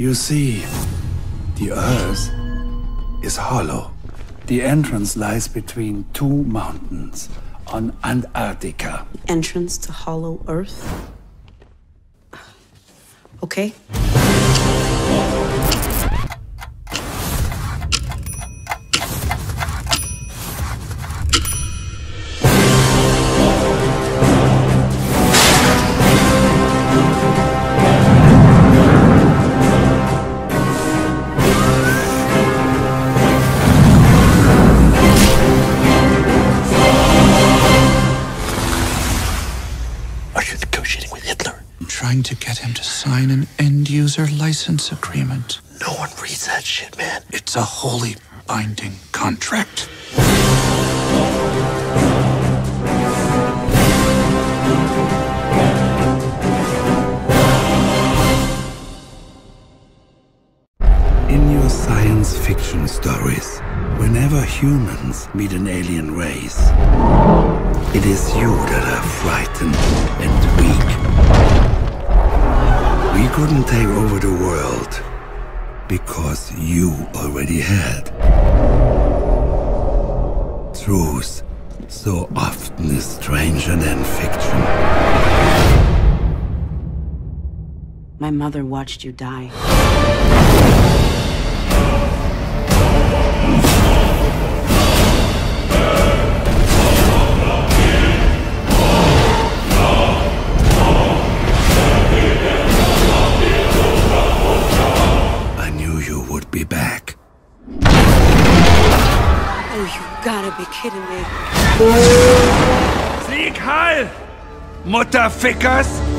You see, the Earth is hollow. The entrance lies between two mountains on Antarctica. Entrance to Hollow Earth? Okay. Are you negotiating with Hitler? I'm trying to get him to sign an end user license agreement. No one reads that shit, man. It's a holy binding contract. Science fiction stories, whenever humans meet an alien race, it is you that are frightened and weak. We couldn't take over the world because you already had. Truth so often is stranger than fiction. My mother watched you die. Back. Oh, you gotta be kidding me. Sieg Heil! Mutterfickers!